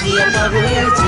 si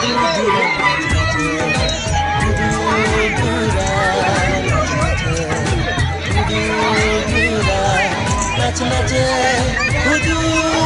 Match, you?